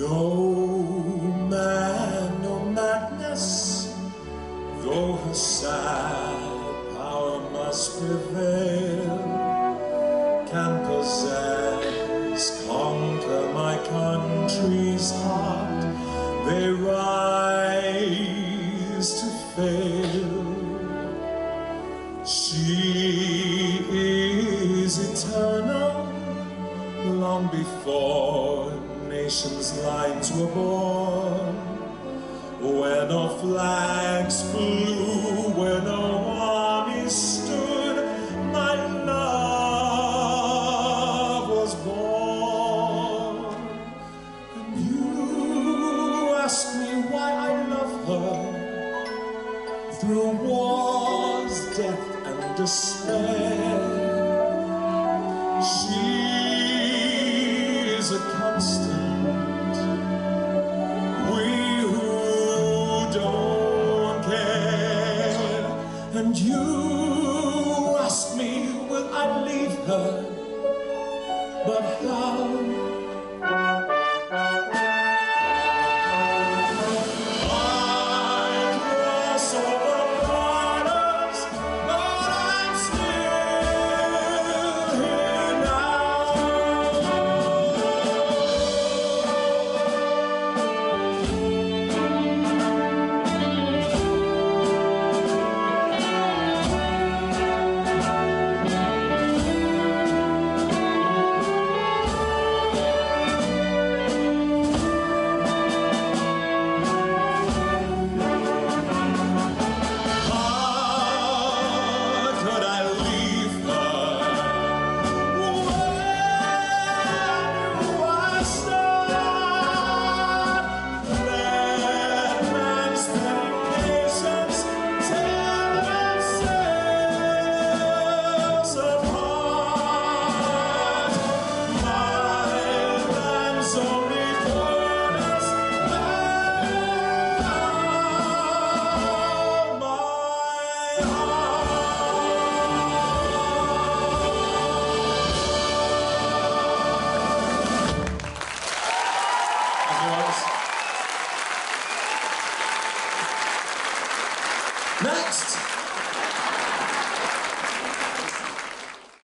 No man, no madness, though her sad power must prevail, can possess, conquer my country's heart. They rise to fail. She is eternal, long before nations' lines were born. Where no flags flew, where no armies stood, my love was born. And you ask me why I love her through wars, death, and despair. She is a constant. But how Next.